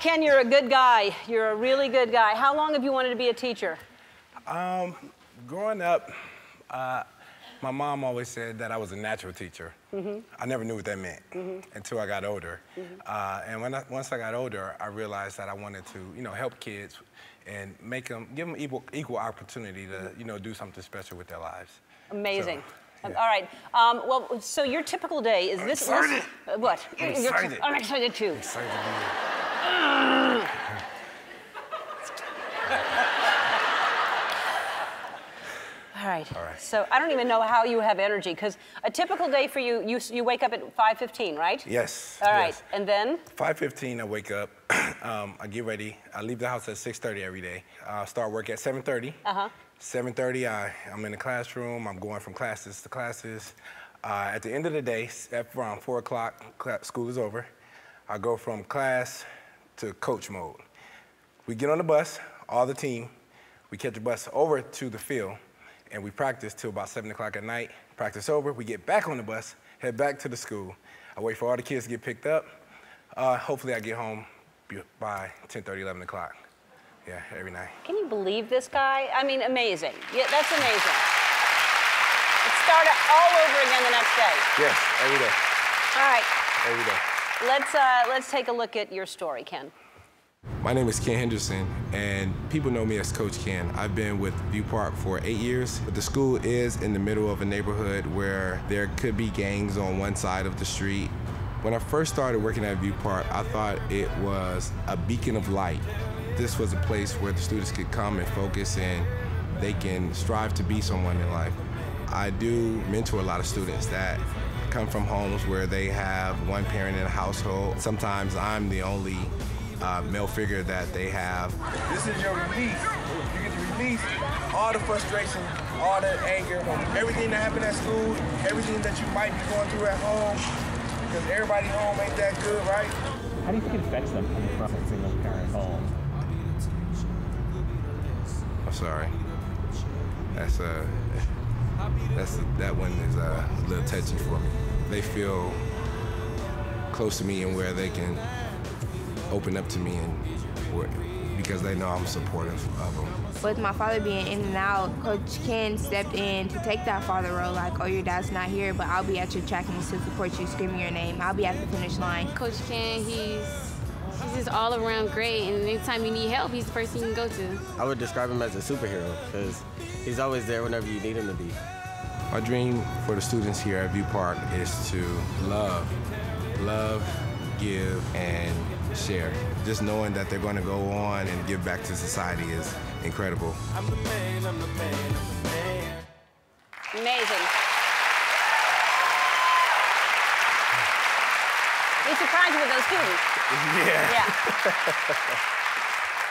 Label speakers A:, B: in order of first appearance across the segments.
A: Ken, you're a good guy. You're a really good guy. How long have you wanted to be a teacher?
B: Um, growing up, uh, my mom always said that I was a natural teacher.
A: Mm-hmm.
B: I never knew what that meant until I got older.
A: Mm-hmm.
B: Uh, and when I, once I got older, I realized that I wanted to, you know, help kids and make them, give them equal, equal opportunity to, you know, do something special with their lives.
A: Amazing.
B: So, yeah.
A: All right. Um, well, so your typical day is this.
B: excited.
A: uh, what?
B: I'm excited.
A: I'm excited too.
B: Excited to be here.
A: All right.
B: All right.
A: So I don't even know how you have energy because a typical day for you, you, you wake up at 5:15, right?
B: Yes.
A: All right.
B: yes.
A: And then
B: 5:15, I wake up. um, I get ready. I leave the house at 6:30 every day. I start work at 7:30.
A: Uh-huh.
B: 7:30, I, I'm in the classroom. I'm going from classes to classes. Uh, at the end of the day, at around 4 o'clock, school is over. I go from class to coach mode. We get on the bus, all the team. We catch the bus over to the field, and we practice till about 7 o'clock at night. Practice over, we get back on the bus, head back to the school. I wait for all the kids to get picked up. Uh, hopefully, I get home by 10:30, 11 o'clock. Yeah, every night.
A: can you believe this guy? I mean, amazing. Yeah, that's amazing. It started all over again the next day.
B: Yes, every day,
A: All right.
B: every day.
A: Let's uh, let's take a look at your story, Ken.
B: My name is Ken Henderson, and people know me as Coach Ken. I've been with View Park for eight years, the school is in the middle of a neighborhood where there could be gangs on one side of the street. When I first started working at View Park, I thought it was a beacon of light. This was a place where the students could come and focus and they can strive to be someone in life. I do mentor a lot of students that come from homes where they have one parent in a household. Sometimes I'm the only uh, male figure that they have.
C: This is your release. You get to release all the frustration, all the anger, everything that happened at school, everything that you might be going through at home. Because everybody home ain't that good, right?
D: How do you think it affects them coming from a single parent home?
B: I'm sorry. That's uh, that's that one is uh, a little touchy for me. They feel close to me and where they can open up to me and where, because they know I'm supportive of them.
E: With my father being in and out, Coach Ken stepped in to take that father role. Like, oh, your dad's not here, but I'll be at your track and to support you, screaming your name. I'll be at the finish line.
F: Coach Ken, he's he's just all around great, and anytime you need help, he's the person you can go to.
G: I would describe him as a superhero because he's always there whenever you need him to be.
B: My dream for the students here at View Park is to love, love, give, and share. Just knowing that they're going to go on and give back to society is incredible.
A: Amazing. We surprised you with those students.
B: Yeah.
A: Yeah.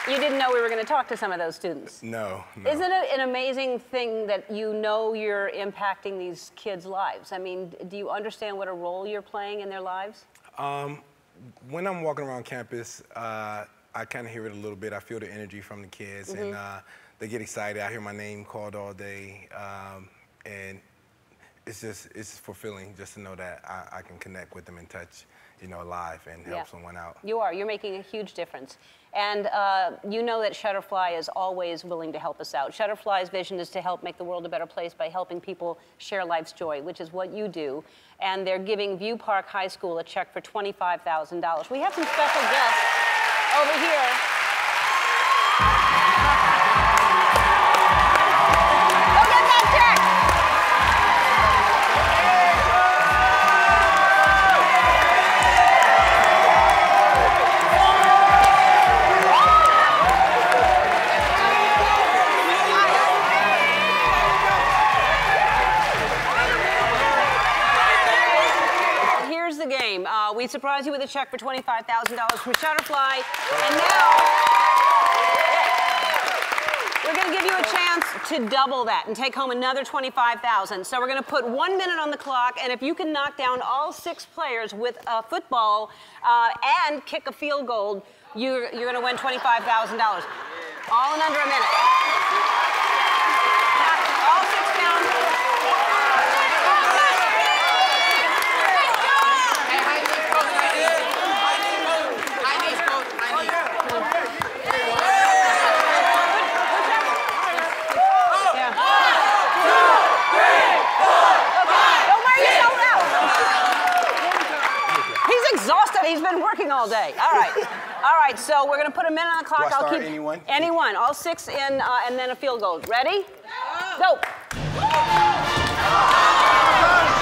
A: you didn't know we were going to talk to some of those students.
B: No, no.
A: Isn't it an amazing thing that you know you're impacting these kids' lives? I mean, do you understand what a role you're playing in their lives?
B: Um, when I'm walking around campus, uh, I kind of hear it a little bit. I feel the energy from the kids, and uh, they get excited. I hear my name called all day, um, and it's just it's fulfilling just to know that I, I can connect with them and touch, you know, live and help
A: Yeah.
B: someone out.
A: You are. You're making a huge difference. And uh, you know that Shutterfly is always willing to help us out. Shutterfly's vision is to help make the world a better place by helping people share life's joy, which is what you do. And they're giving View Park High School a check for $25,000. We have some special guests over here. We surprise you with a check for $25,000 from Shutterfly. And now, we're going to give you a chance to double that and take home another 25,000. So we're going to put one minute on the clock, and if you can knock down all six players with a football uh, and kick a field goal, you're, you're going to win $25,000. All in under a minute. All six down. Okay, all right. All right, so we're going to put a minute on the clock.
H: I
A: will keep
H: anyone?
A: Anyone. All six in, uh, and then a field goal. Ready? Go.
H: You,